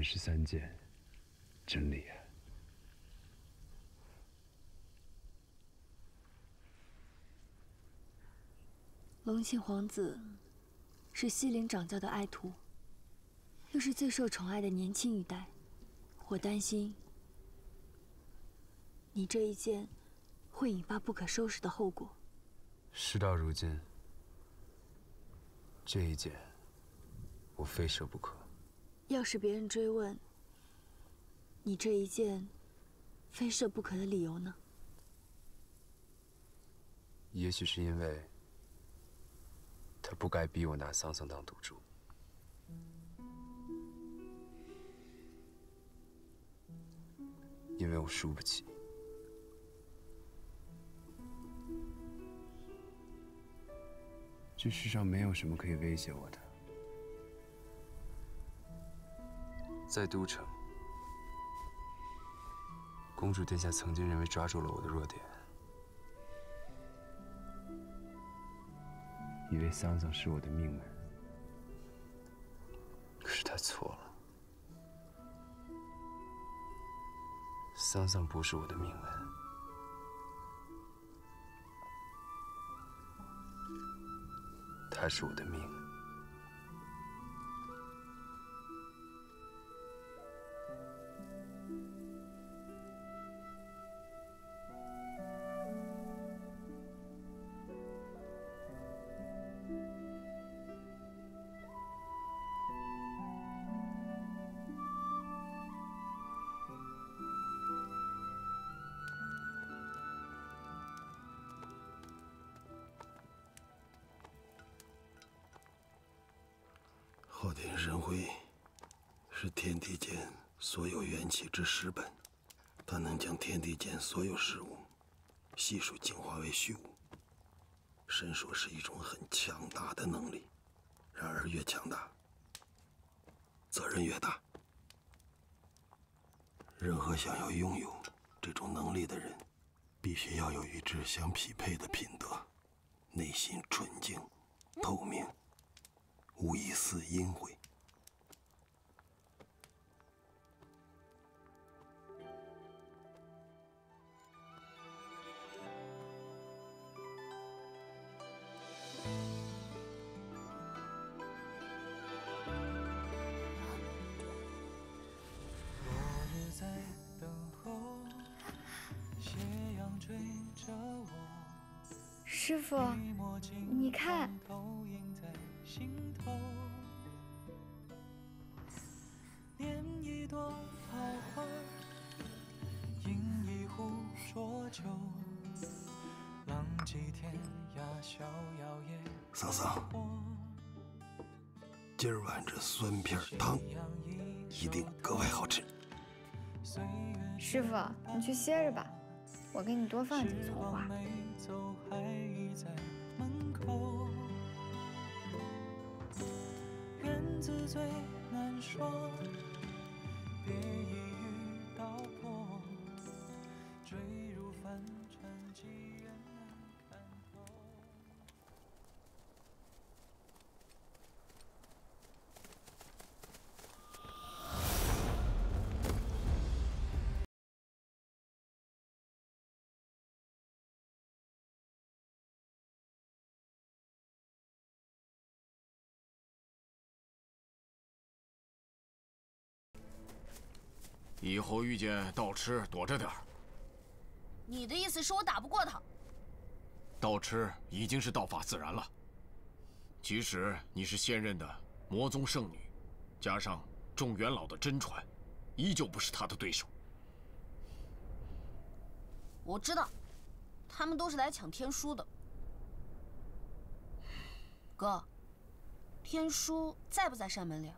元十三剑，真厉害。隆庆皇子是西陵掌教的爱徒，又是最受宠爱的年轻一代，我担心你这一剑会引发不可收拾的后果。事到如今，这一剑我非射不可。要是别人追问你这一剑非射不可的理由呢？也许是因为。他不该逼我拿桑桑当赌注，因为我输不起。这世上没有什么可以威胁我的。在都城，公主殿下曾经认为抓住了我的弱点。以为桑桑是我的命门，可是他错了。桑桑不是我的命门，他是我的命。能将天地间所有事物悉数净化为虚无。神说是一种很强大的能力，然而越强大，责任越大。任何想要拥有这种能力的人，必须要有与之相匹配的品德，内心纯净、透明。无一丝阴晦。朵桃花，饮一壶浊酒，浪迹天涯，逍遥夜。桑桑，今儿晚这酸片汤一定格外好吃。师傅，你去歇着吧，我给你多放几个葱花。字最难说，别一以后遇见道痴，躲着点儿。你的意思是我打不过他？道痴已经是道法自然了，即使你是现任的魔宗圣女，加上众元老的真传，依旧不是他的对手。我知道，他们都是来抢天书的。哥，天书在不在山门里？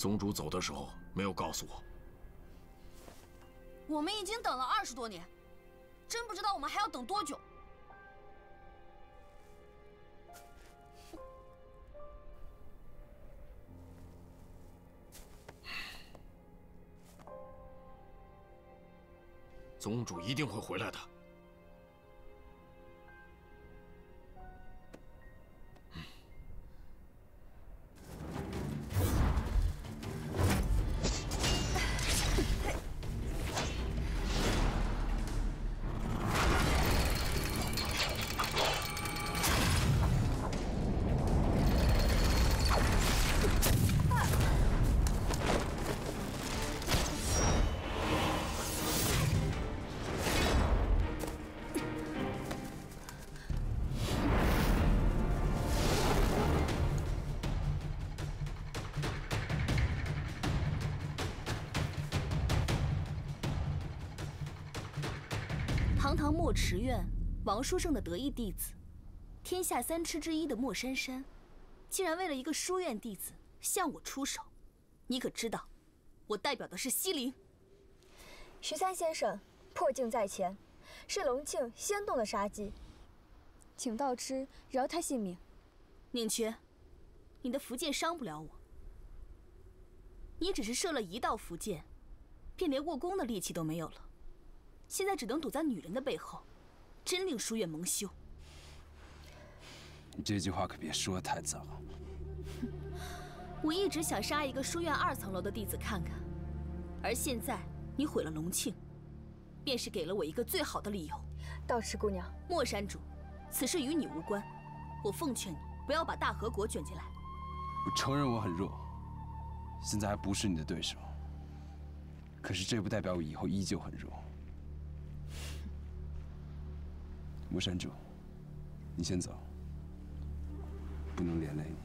宗主走的时候没有告诉我。我们已经等了二十多年，真不知道我们还要等多久。宗主一定会回来的。堂墨池院王书圣的得意弟子，天下三痴之一的莫珊珊，竟然为了一个书院弟子向我出手，你可知道，我代表的是西陵。十三先生，破镜在前，是隆庆先动的杀机，请道痴饶他性命。宁缺，你的符剑伤不了我，你只是射了一道符剑，便连握弓的力气都没有了，现在只能躲在女人的背后，真令书院蒙羞。你这句话可别说的太早。我一直想杀一个书院二层楼的弟子看看，而现在。你毁了隆庆，便是给了我一个最好的理由。道痴姑娘，莫山主，此事与你无关。我奉劝你不要把大和国卷进来。我承认我很弱，现在还不是你的对手。可是这不代表我以后依旧很弱。莫山主，你先走，不能连累你。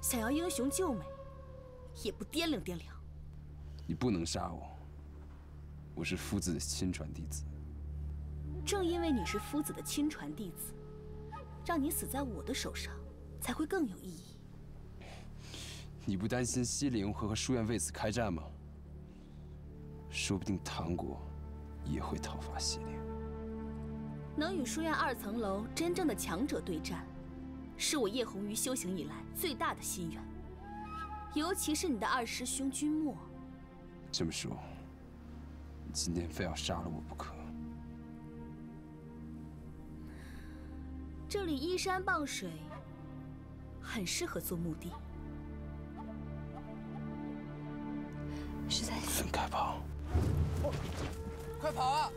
想要英雄救美。也不掂量掂量。你不能杀我，我是夫子的亲传弟子。正因为你是夫子的亲传弟子，让你死在我的手上，才会更有意义。你不担心西陵会和书院为此开战吗？说不定唐国也会讨伐西陵。能与书院二层楼真正的强者对战，是我叶红鱼修行以来最大的心愿。尤其是你的二师兄君莫。这么说，你今天非要杀了我不可？这里依山傍水，很适合做墓地。实在分开跑！快跑啊！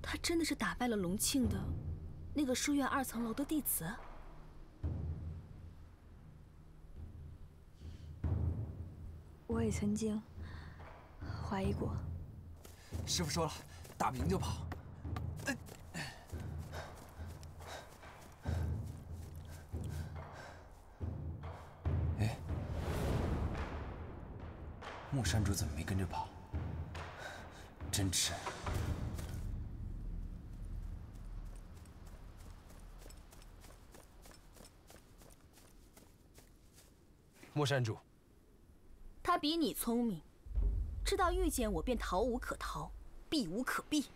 他真的是打败了隆庆的。那个书院二层楼的弟子，我也曾经怀疑过。师傅说了，打不赢就跑。山主怎么没跟着跑？真痴。莫山主，他比你聪明，知道遇见我便逃无可逃，避无可避。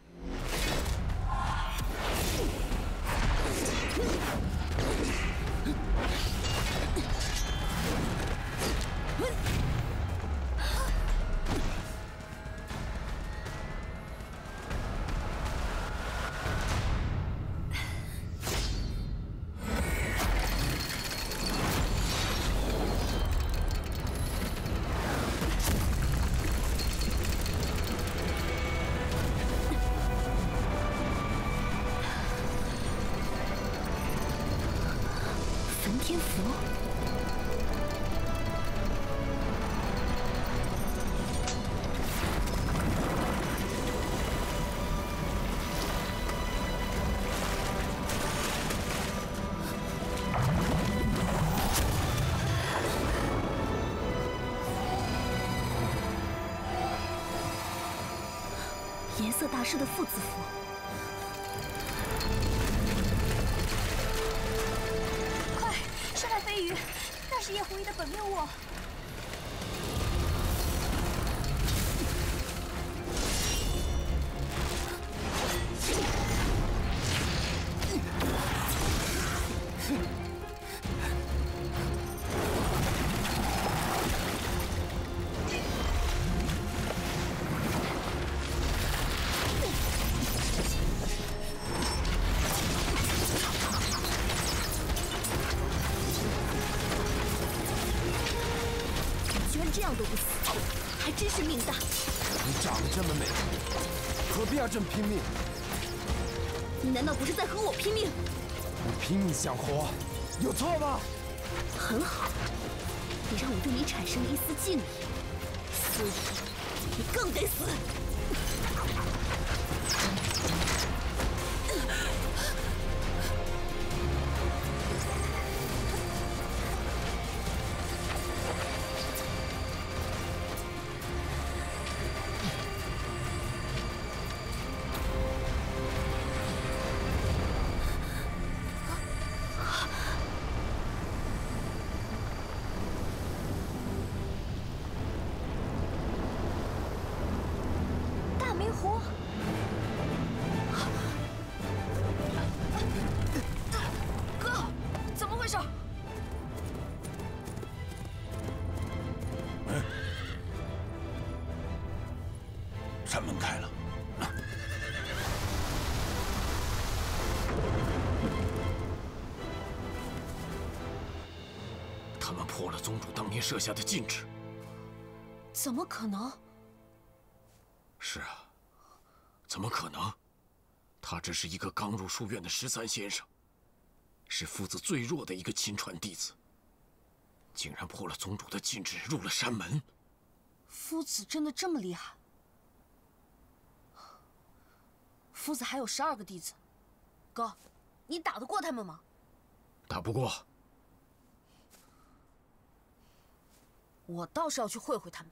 颜色大师的父子符，没有我。样都不死，还真是命大。你长得。这么美，何必要这么拼命，你难道不是在和我拼命？我拼命想活，有错吗？很好，你让我对你产生了一丝敬意，所以你更得死。山门开了。他们破了宗主当年设下的禁制。怎么可能？是啊，怎么可能？他只是一个刚入书院的十三先生，是夫子最弱的一个亲传弟子，竟然破了宗主的禁制，入了山门。夫子真的这么厉害？夫子还有十二个弟子，哥，你打得过他们吗？打不过。我倒是要去会会他们。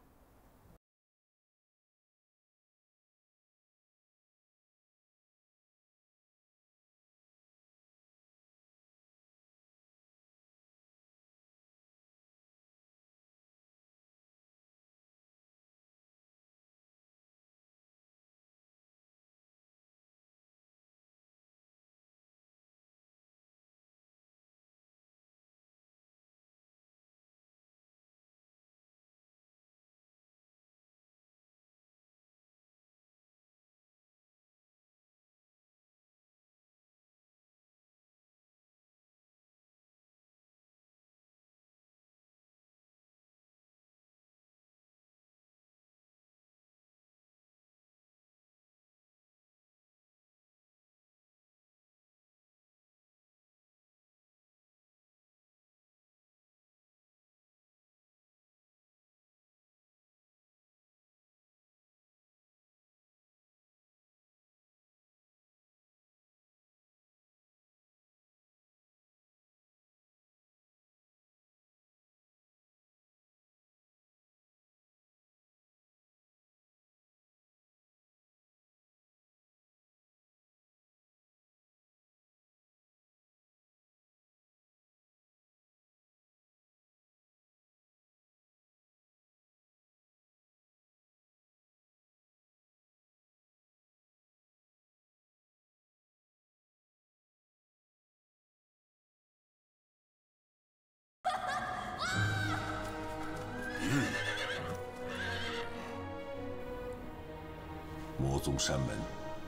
宗山门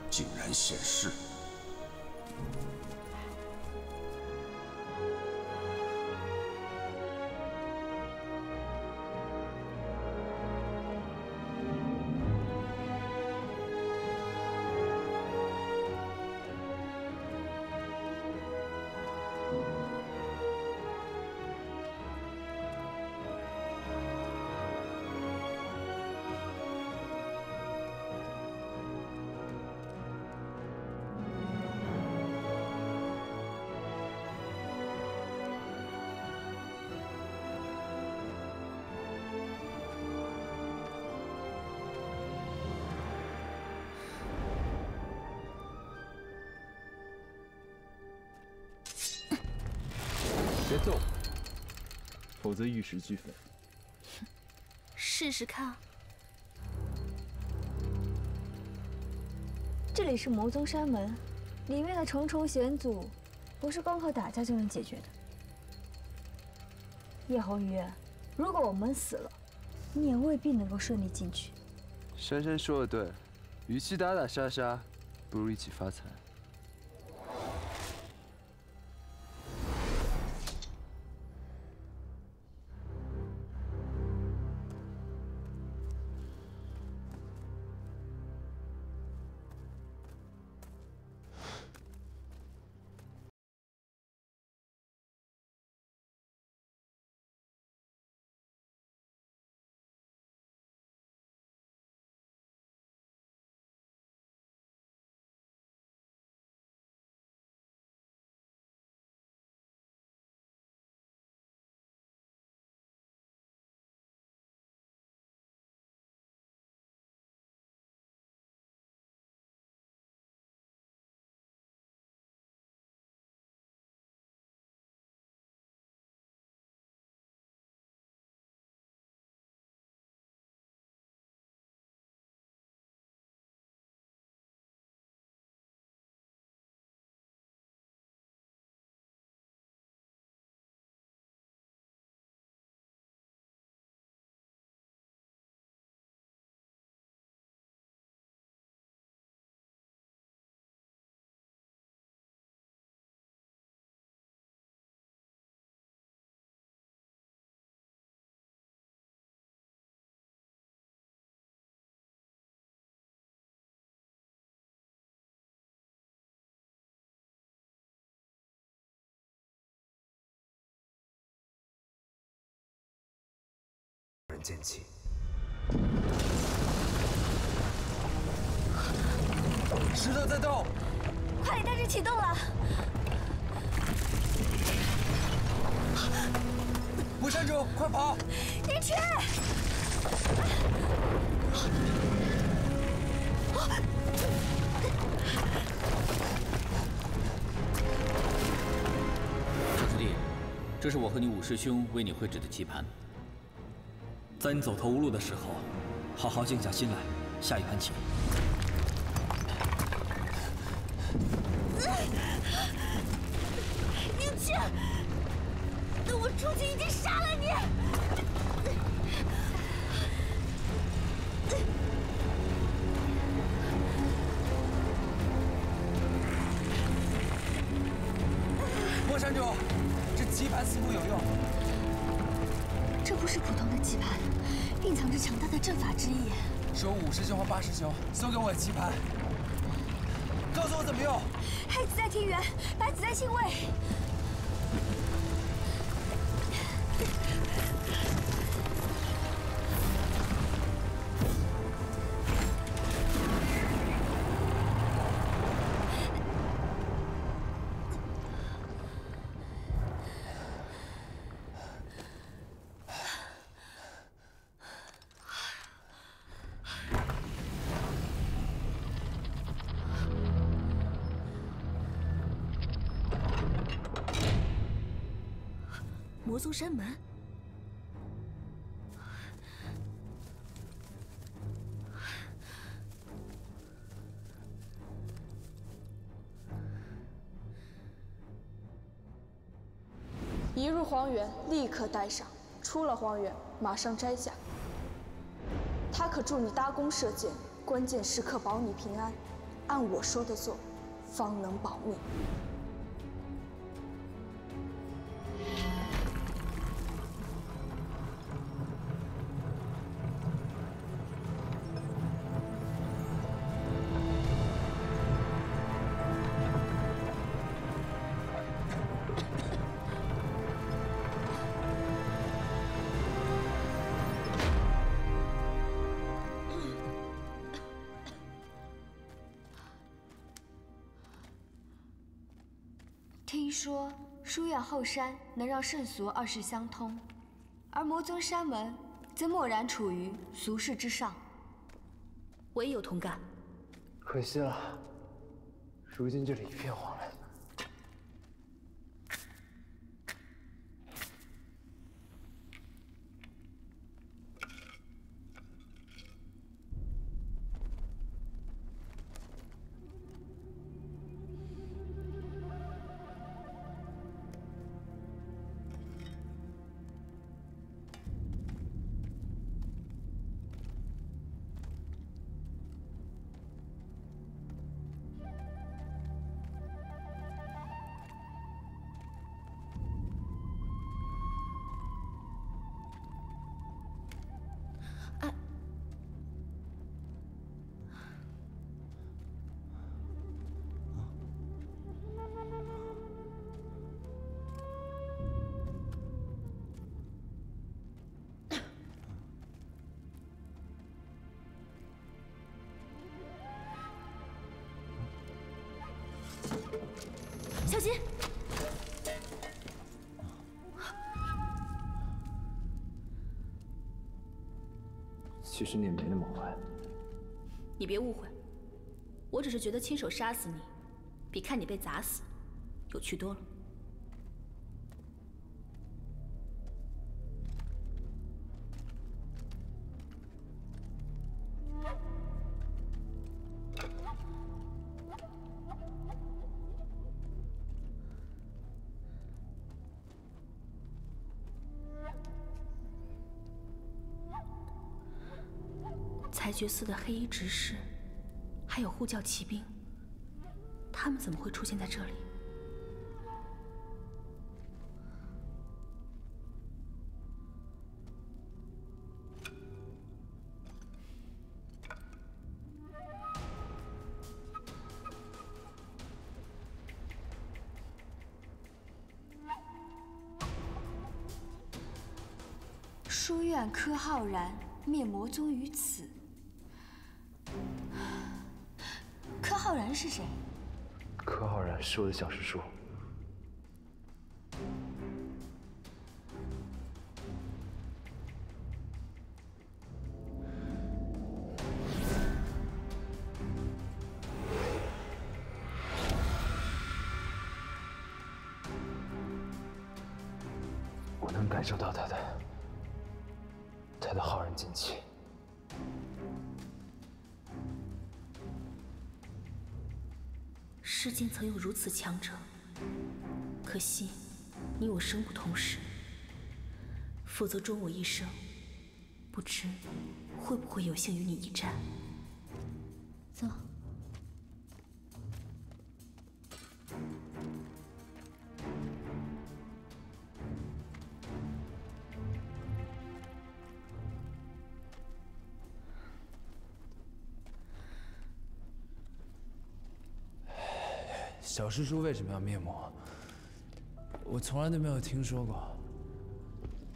竟然现世。则玉石俱焚。试试看。这里是魔宗山门，里面的重重险阻，不是光靠打架就能解决的。叶侯鱼，如果我们死了，你也未必能够顺利进去。珊珊说的对，与其打打杀杀，不如一起发财。剑气。石头在动，快点带着启动了！魔山主，快跑！你去！小师弟，这是我和你五师兄为你绘制的棋盘。在你走投无路的时候，好好静下心来，下一盘棋。宁倩，等我出去一定杀了你！莫山主，这棋盘似乎有用。这不是普通的棋盘，蕴藏着强大的阵法之意。是我五师兄和八师兄送给我的棋盘，告诉我怎么用。黑子在天元，白子在星位。宗山门。一入荒原，立刻戴上；出了荒原，马上摘下。它可助你搭弓射箭，关键时刻保你平安。按我说的做，方能保命。说书院后山能让圣俗二世相通，而魔宗山门则漠然处于俗世之上。我也有同感。可惜了，如今这里一片荒凉。心！其实你也没那么坏。你别误会，我只是觉得亲手杀死你，比看你被砸死有趣多了。爵寺的黑衣执事，还有护教骑兵，他们怎么会出现在这里？书院柯浩然灭魔宗于此。是谁？柯浩然是我的小师叔。此强者，可惜你我生不同时，否则终我一生，不知会不会有幸与你一战。师叔为什么要灭魔？我从来都没有听说过。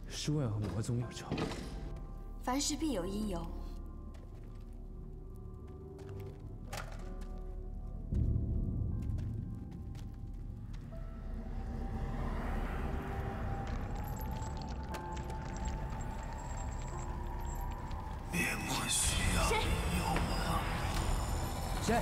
书院和魔宗有仇，凡事必有因由。灭魔需要谁有吗？谁？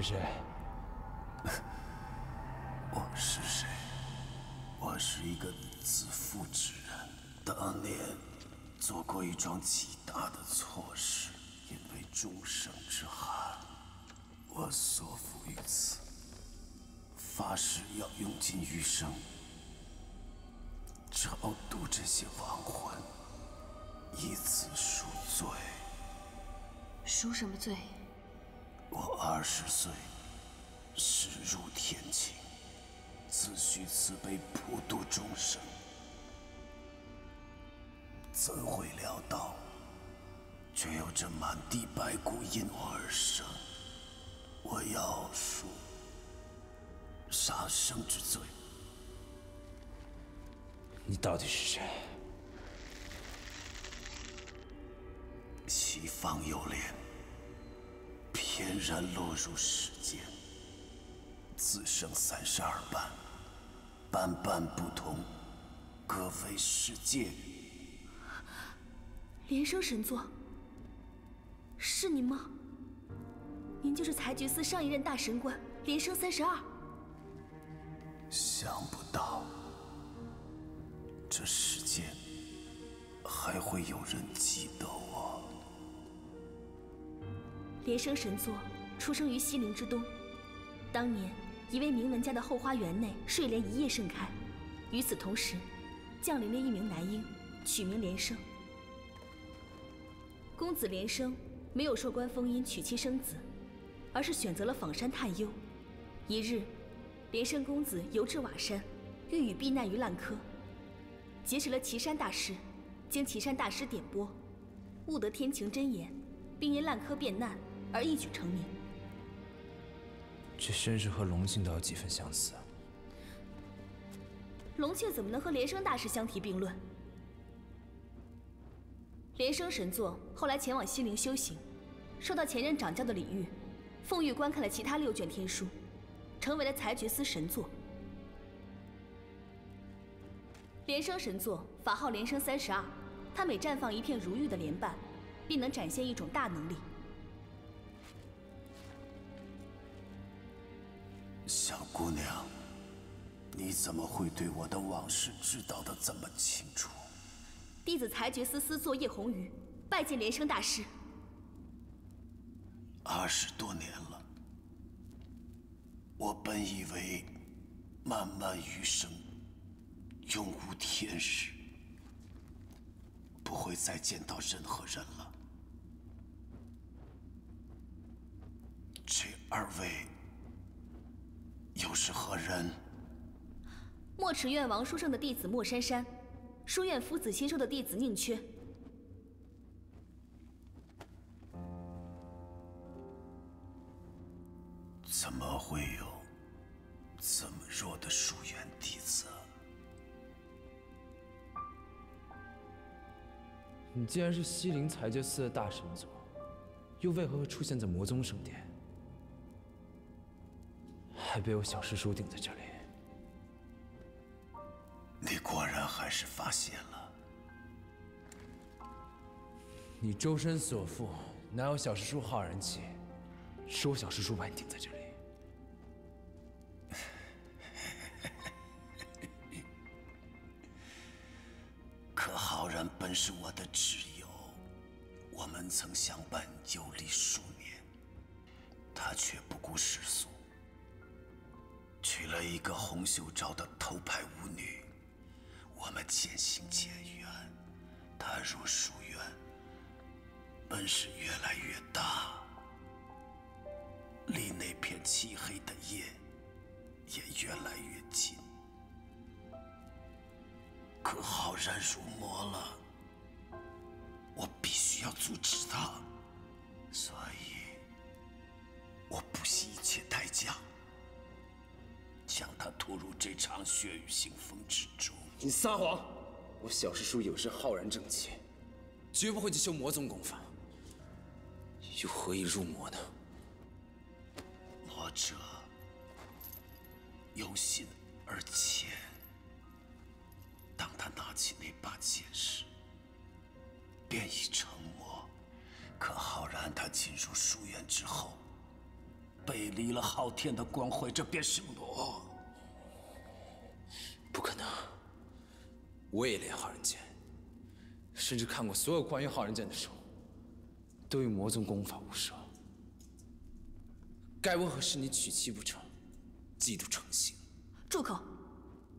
是谁？我是谁？我是一个自负之人，当年做过一桩极大的错事，因为众生之憾，我所负于此，发誓要用尽余生超度这些亡魂，以此赎罪。赎什么罪？我二十岁，时入天境，自诩慈悲普度众生，怎会料到，却有这满地白骨因我而生。我要赎杀生之罪。你到底是谁？西方有莲，翩然落入世间，自生三十二般，般般不同，各为世界。连生神作，是您吗？您就是裁决司上一任大神官连生三十二。想不到，这世间还会有人记得我。连生神作出生于西陵之东，当年一位名门家的后花园内，睡莲一夜盛开。与此同时，降临了一名男婴，取名连生。公子连生没有受官封荫娶妻生子，而是选择了访山探幽。一日，连生公子游至瓦山，欲与避难于烂柯，结识了岐山大师，经岐山大师点拨，悟得天晴真言，并因烂柯变难而一举成名。这身世和龙庆倒有几分相似。龙庆怎么能和连生大师相提并论？连生神作后来前往西陵修行，受到前任掌教的礼遇，奉玉观看了其他六卷天书，成为了裁决司神作。连生神作法号连生三十二，他每绽放一片如玉的莲瓣，便能展现一种大能力。小姑娘，你怎么会对我的往事知道的这么清楚？弟子裁决司司座叶红鱼拜见莲生大师。二十多年了，我本以为漫漫余生永无天日，不会再见到任何人了。这二位又是何人？墨池院王书圣的弟子莫珊珊，书院夫子新收的弟子宁缺。怎么会有这么弱的书院弟子？你既然是西陵裁决司的大神族，又为何会出现在魔宗圣殿，还被我小师叔顶在这里？你果然还是发现了。你周身所附，哪有小师叔浩然气？是我小师叔把你顶在这里。可浩然本是我的挚友，我们曾相伴游历数年，他却不顾世俗，娶了一个洪秀昭的头牌舞女，我们渐行渐远。他入书院，本事越来越大，离那片漆黑的夜也越来越近。可浩然入魔了，我必须要阻止他，所以我不惜一切代价将他拖入这场血雨腥风之中。你撒谎！我小师叔有时浩然正气，绝不会去修魔宗功法，又何以入魔呢？魔者有心而浅。当他拿起那把剑时，便已成魔。可浩然他进入书院之后，背离了昊天的光辉，这便是魔。不可能！我也练浩然剑，甚至看过所有关于浩然剑的书，都与魔宗功法无涉。该为何是你娶妻不成，嫉妒成性？住口！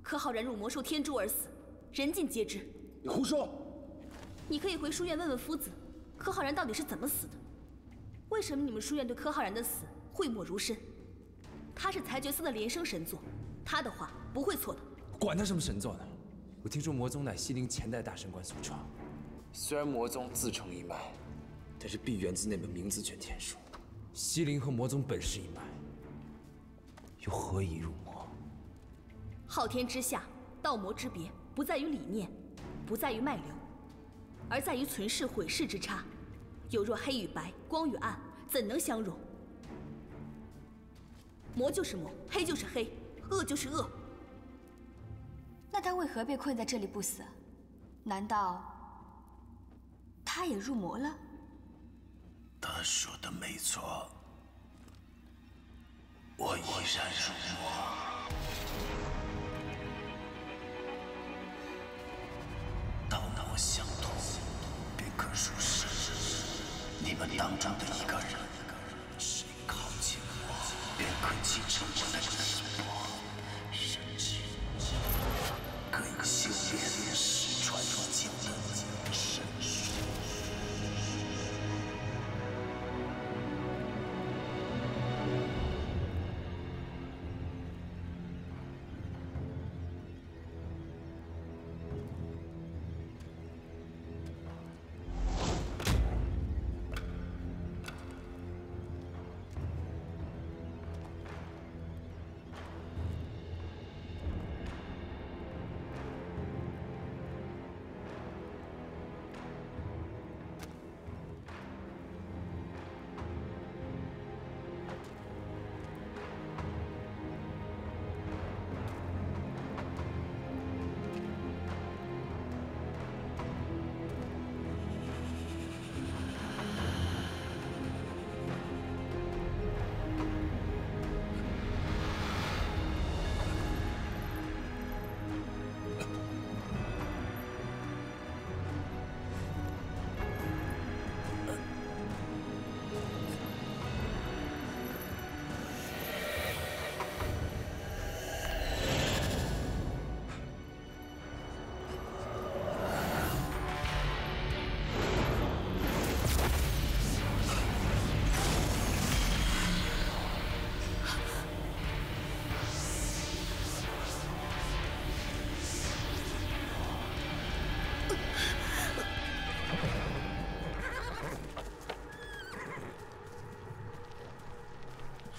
可浩然入魔兽天诛而死。人尽皆知，你胡说！你可以回书院问问夫子，柯浩然到底是怎么死的？为什么你们书院对柯浩然的死讳莫如深？他是裁决司的连生神作，他的话不会错的。管他什么神作呢？我听说魔宗乃西陵前代大神官所创，虽然魔宗自成一脉，但是必源自那本名字卷天书。西陵和魔宗本是一脉，又何以入魔？昊天之下，道魔之别。不在于理念，不在于脉流，而在于存世毁世之差。有若黑与白，光与暗，怎能相容？魔就是魔，黑就是黑，恶就是恶。那他为何被困在这里不死？难道他也入魔了？他说的没错，我已然入魔。道魔相通，便可入世。你们当中的一个人，便可继承我的衣钵，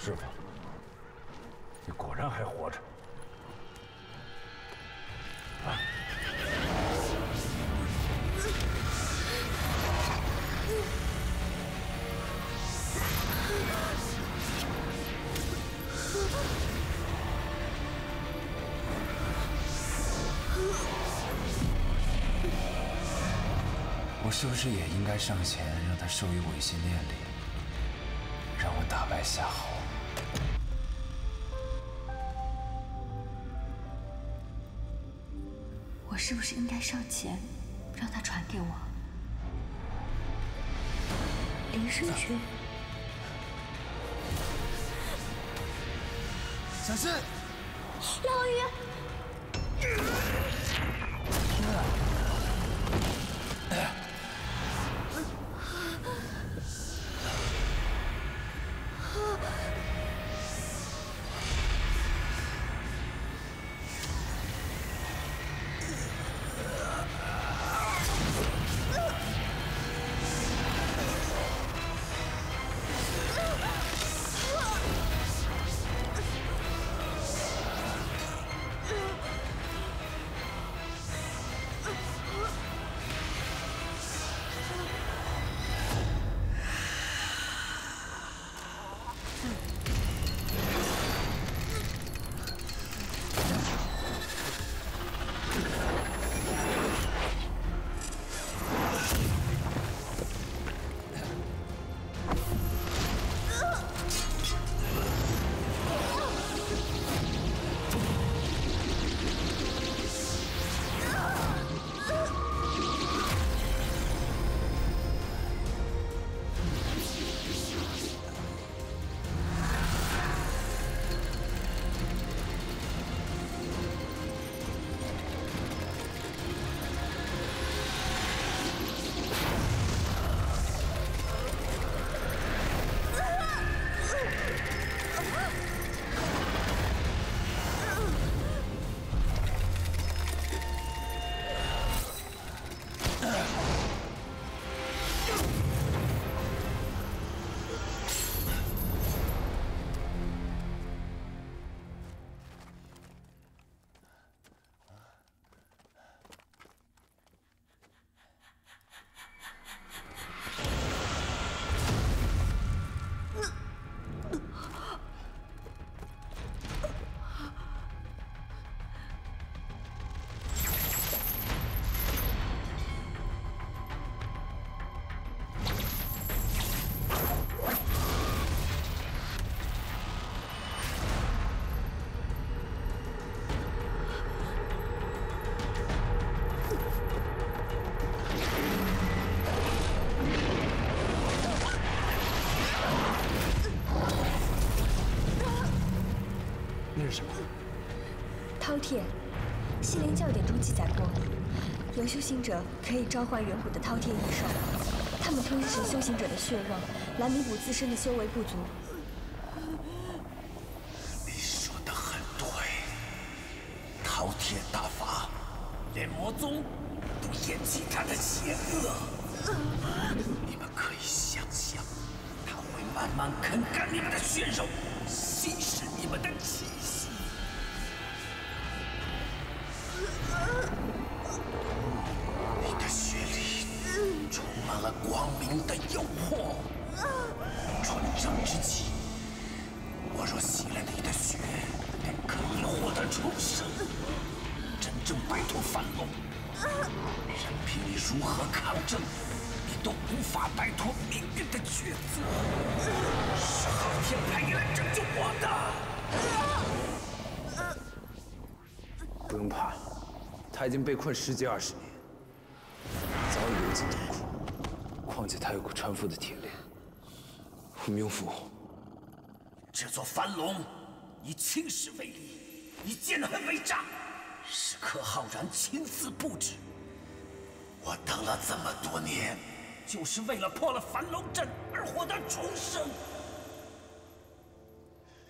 师傅，你果然还活着。我是不是也应该上前让他授予我一些念力，让我打败夏侯？是不是应该上前让他传给我林生雪？小心！老爷。饕餮，西陵教典中记载过，有修行者可以召唤远古的饕餮异兽，他们吞噬修行者的血肉，来弥补自身的修为不足。如何抗争，你都无法摆脱命运的抉择。是昊天派你来拯救我的。不用怕，他已经被困十几二十年，早已流尽痛苦。况且他有个穿腹的铁链。吴明府，这座樊笼以青石为例，以剑痕为障，是柯浩然亲自布置。我等了这么多年，就是为了破了樊笼阵而获得重生。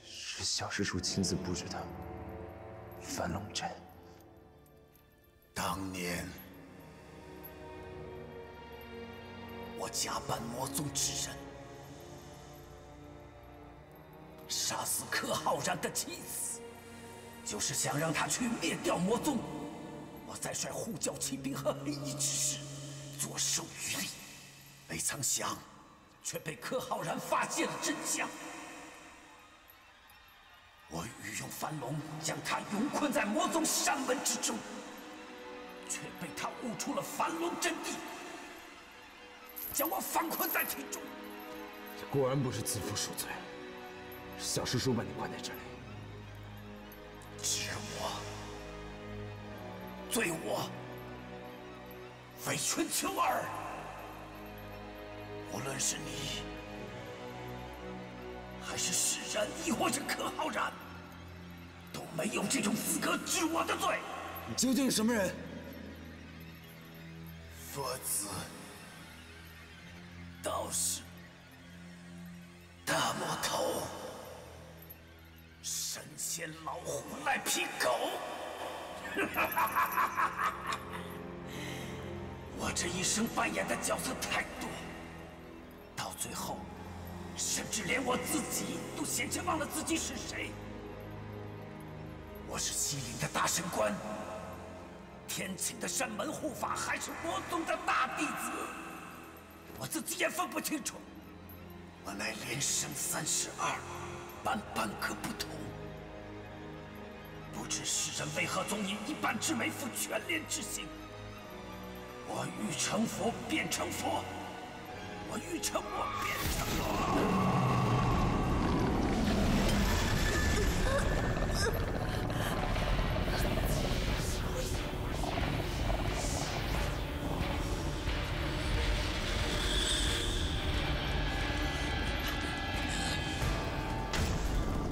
是小师叔亲自布置的樊笼阵。当年，我假扮魔宗之人，杀死柯浩然的妻子，就是想让他去灭掉魔宗。我再率护教骑兵和黑衣之士，坐收渔利，没曾想，却被柯浩然发现了真相。我欲用樊龙将他永困在魔宗山门之中，却被他悟出了樊龙真谛，将我反困在其中。这果然不是自负赎罪，小师叔把你关在这里。罪我，非春秋儿。无论是你，还是世然，亦或是柯浩然，都没有这种资格治我的罪。你究竟是什么人？佛子，道士，大魔头，神仙老虎赖皮狗。我这一生扮演的角色太多，到最后，甚至连我自己都险些忘了自己是谁。我是西陵的大神官，天启的山门护法，还是魔宗的大弟子，我自己也分不清楚。我乃连生三十二，般般可不同。不知世人为何总以一般之美负全连之心？我欲成佛便成佛，我欲成魔便成魔。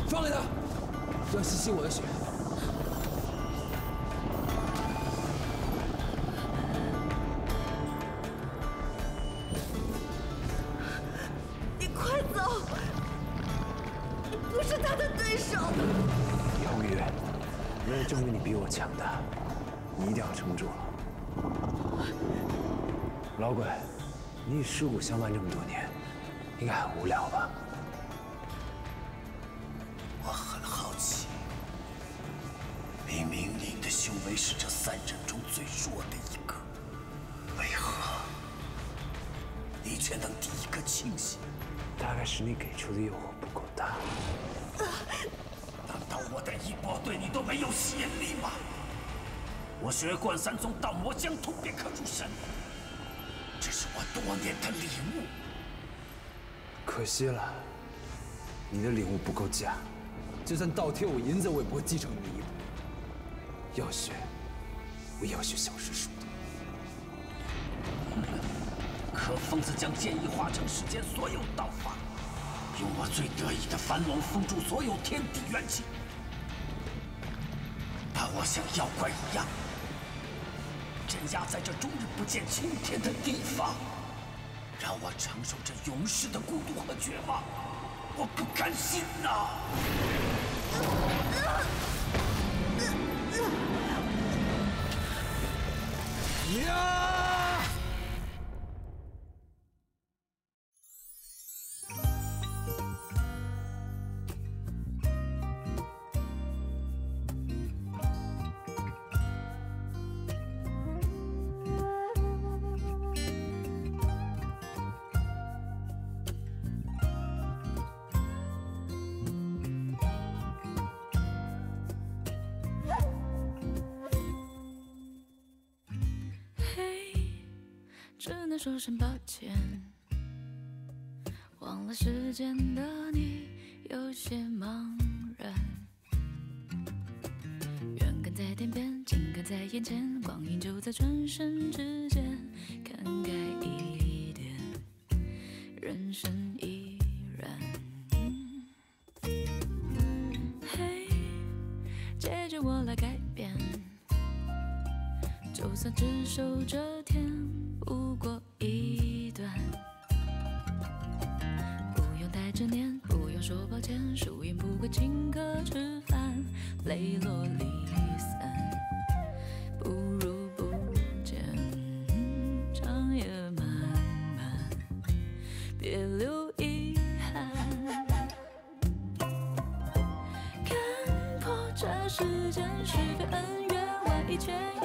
放开他，要吸吸我的血。尸骨相伴这么多年，应该很无聊吧？我很好奇，明明你的修为是这三人中最弱的一个，为何你却能第一个清醒？大概是你给出的诱惑不够大。难道我的一波对你都没有吸引力吗？我学贯三宗道魔相通便可入神，这是我多年的礼物。可惜了，你的领悟不够价。就算倒贴我银子，我也不会继承你的。要学，我要学小师叔的。可疯子将剑意化成世间所有道法，用我最得意的樊龙封住所有天地元气，把我像妖怪一样镇压在这终日不见青天的地方，让我承受着永世的孤独和绝望。我不甘心呐！说声抱歉，忘了时间的你有些茫然。远看在天边，近看在眼前，光阴就在转身之间，看开一点，人生依然。嘿，借着我来改变。就算只守这天，泪落离散，不如不见。长夜漫漫，别留遗憾。看破这世间是非恩怨，万一千。